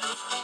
Bye.